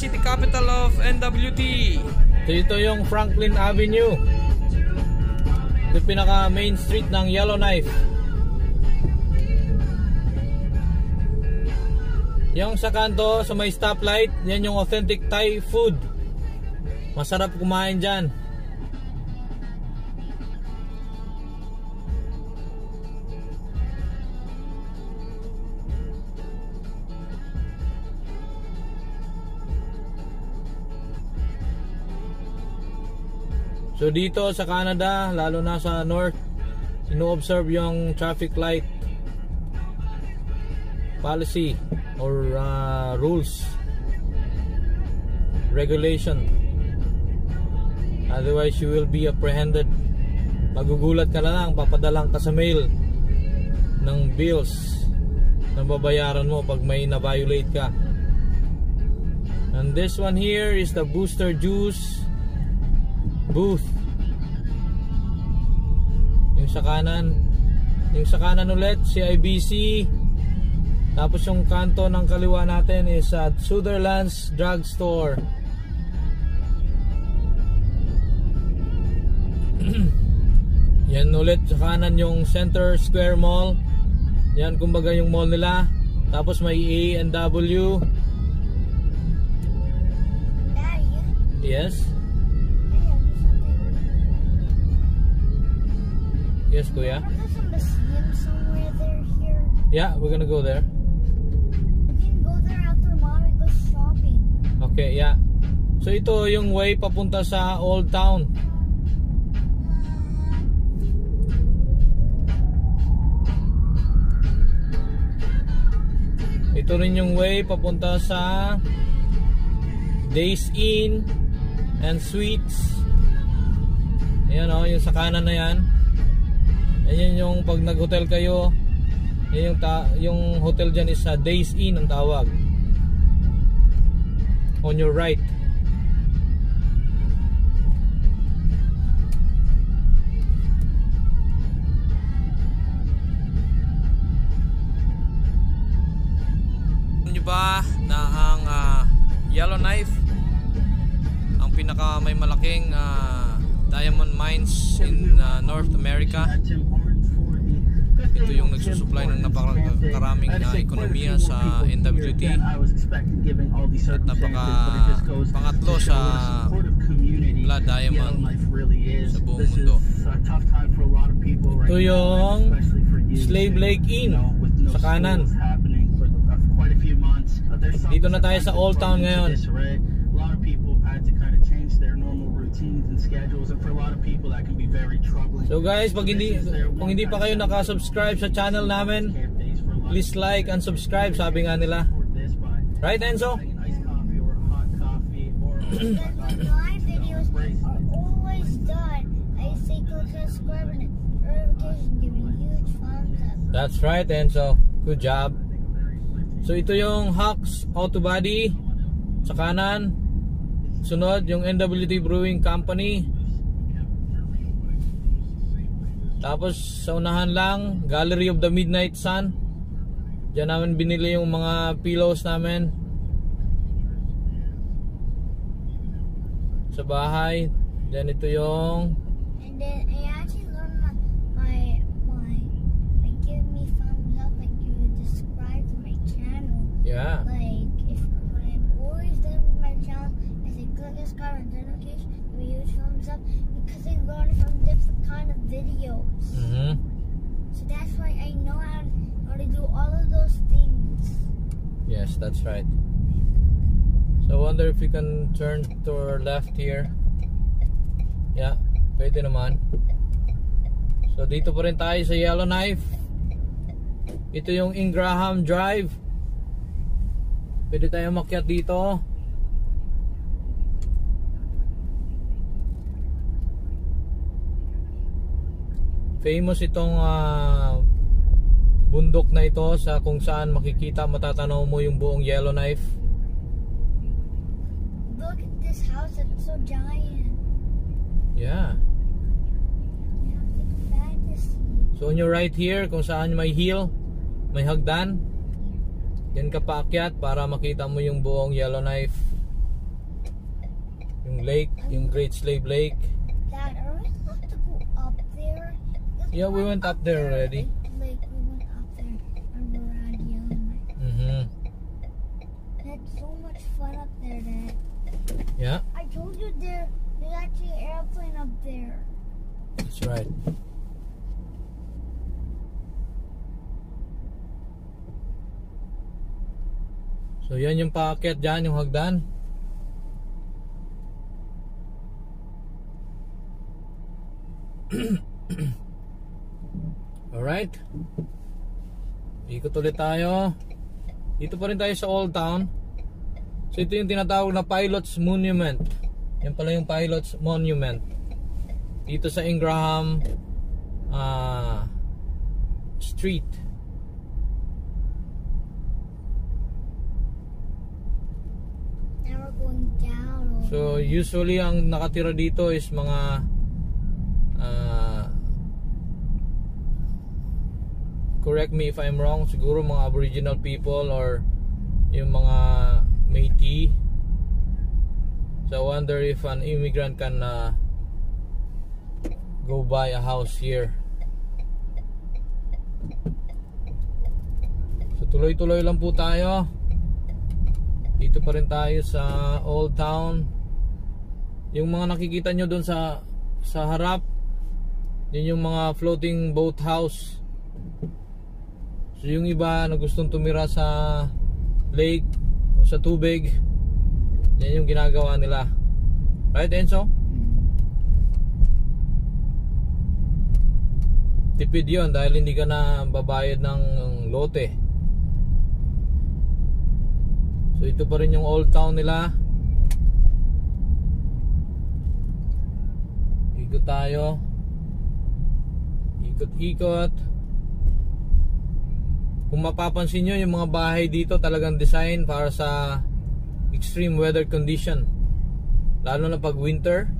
city capital of NWT. So ito yung Franklin Avenue. Yung pinaka main street ng Yellowknife. Yung sa kanto, sa may stoplight, yan yung authentic Thai food. Masarap kumain dyan. So dito sa Canada, lalo na sa north, ino-observe yung traffic light policy or uh, rules regulation. Otherwise you will be apprehended. Magugulat ka na lang papadalang ka sa mail ng bills na babayaran mo pag may na-violate ka. And this one here is the booster juice booth yung sa kanan yung sa kanan ulit si IBC tapos yung kanto ng kaliwa natin is at Sutherland's Drugstore. Yan ulit sa kanan yung Center Square Mall. Yan kumbaga yung mall nila. Tapos may A&W. Yes. Yes, kuya. Somewhere there here. Yeah, we're gonna go there. We can go there after mommy goes shopping. Okay, yeah. So ito yung way papunta sa Old Town. Ito rin yung way papunta sa Days Inn and Suites. Ayan o, yung sa kanan na yan. Ayan yung pag nag-hotel kayo, yung, ta yung hotel dyan is sa Days Inn ang tawag. On your right. Nyo ba na ang ah, Yellowknife ang pinaka may malaking ah, diamond mines in ah, North America Ito yung nagsusupply ng napakaraming uh, ekonomiya sa NWT at napaka pangatlo sa blood diamond sa buong mundo. Ito yung Slave Lake Inn sa kanan. Dito na tayo sa Old Town ngayon. So guys, pag hindi kung hindi pa kayo naka-subscribe sa channel namin, please like and subscribe sabi nga nila. Right Enzo? Because when my videos are always done, I say click subscribe and notification, give me huge thumbs up. That's right Enzo. Good job. So ito yung Hawks Auto Body sa kanan. Sunod yung NWT Brewing Company. Tapos sa unahan lang, Gallery of the Midnight Sun. Diyan namin binili yung mga pillows namin. Sa bahay. Then ito yung And then I actually learned my my my like give me thumbs up like you would describe to my channel. yeah. Like if when I'm always done with my channel, I say click subscribe and notification, give me huge thumbs up because I learned from videos. Mhm. So that's why I know how to, how to do all of those things. Yes, that's right. So I wonder if we can turn to our left here. Yeah, pwede naman. So dito pa rin tayo sa Yellowknife. Ito yung Ingraham Drive. Pwede tayo makyat dito. Famous itong ah, bundok na ito sa kung saan makikita matatanaw mo yung buong Yellowknife. Look at this house, it's so giant. Yeah. So on your right here, kung saan may hill, may hagdan, yan ka paakyat para makita mo yung buong Yellowknife. Yung lake, yung Great Slave Lake. Dad, Yeah, we went up there already. Like, like, we went up there and we were at Yellowknife. Mhm. Had so much fun up there, Dad. Yeah, I told you there, there's actually an airplane up there. that's right. So yan yung paakyat dyan, yung hagdan. Alright. Ikot ulit tayo. Dito pa rin tayo sa Old Town. So ito yung tinatawag na Pilot's Monument. Yan pala yung Pilot's Monument. Dito sa Ingraham ah, Street. So usually ang nakatira dito is mga correct me if I'm wrong, siguro mga aboriginal people or yung mga Métis. So I wonder if an immigrant can ah, go buy a house here. So tuloy-tuloy lang po tayo. Dito pa rin tayo sa Old Town. Yung mga nakikita nyo doon sa sa harap, yun yung mga floating boat house. So yung iba na gustong tumira sa lake o sa tubig, yan yung ginagawa nila. Right, Enzo? Tipid yon dahil hindi ka na babayad ng lote. So ito pa rin yung old town nila. Ikot tayo. Ikot-ikot. Kung mapapansin nyo, yung mga bahay dito talagang design para sa extreme weather condition. Lalo na pag winter.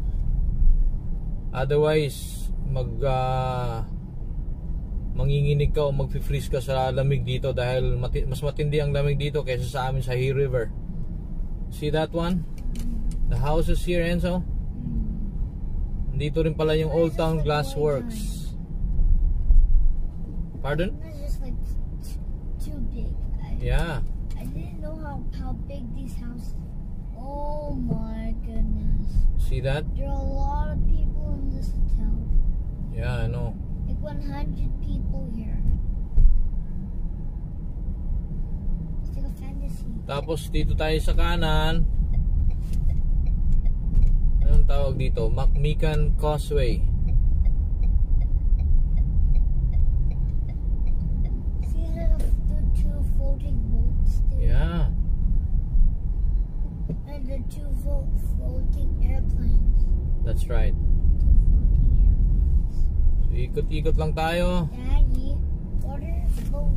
Otherwise, mag ah, manginginig ka o magfi-freeze ka sa lamig dito dahil mati- mas matindi ang lamig dito kaysa sa amin sa Hay River. See that one? The houses here, Enzo? Dito rin pala yung Old Town Glass Works. Pardon? It's just like t- too big. I, Yeah. I didn't know how, how big these houses. Oh my goodness. See that? There are a lot of people in this town. Yeah, I know. Like 100 people here. It's like a fantasy. Tapos dito tayo sa kanan. Anong tawag dito? Macmican Causeway. Floating airplanes. That's right. Two floating airplanes. So ikot-ikot lang tayo. Daddy, what both?